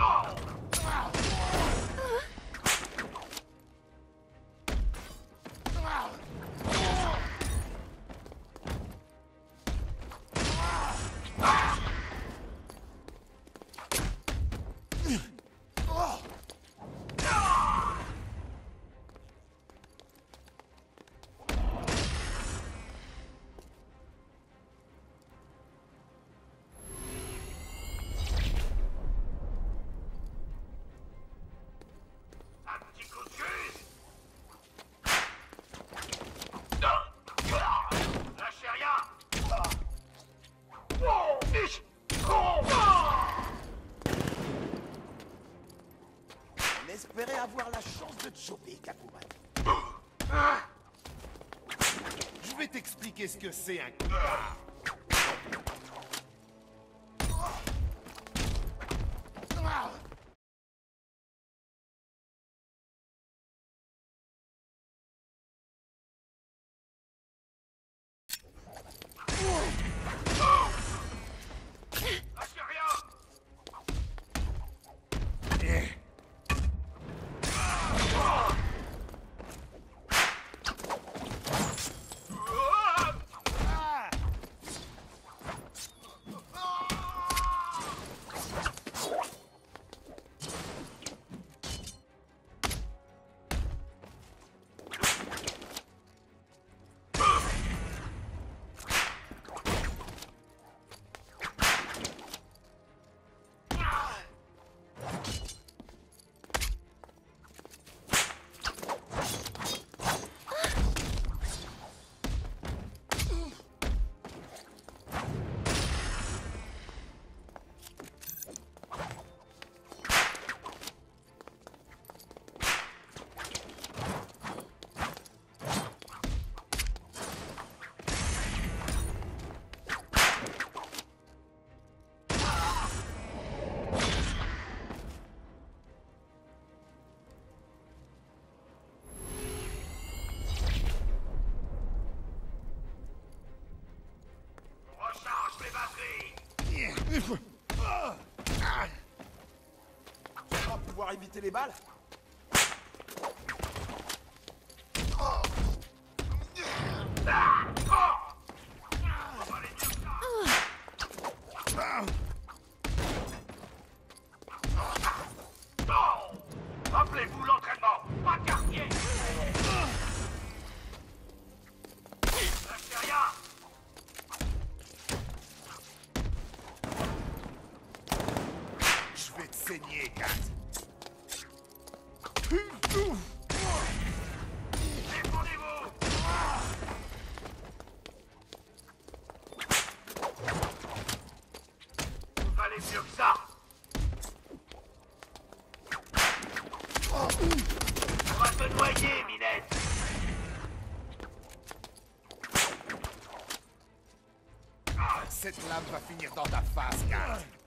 Un avoir la chance de te choper, Kakuman. Je vais t'expliquer ce que c'est un. Tu vas pouvoir éviter les balles saigner, Kat. Défendez-vous Vous valez mieux que ça On va te noyer, Minette Cette lame va finir dans ta face, Kat.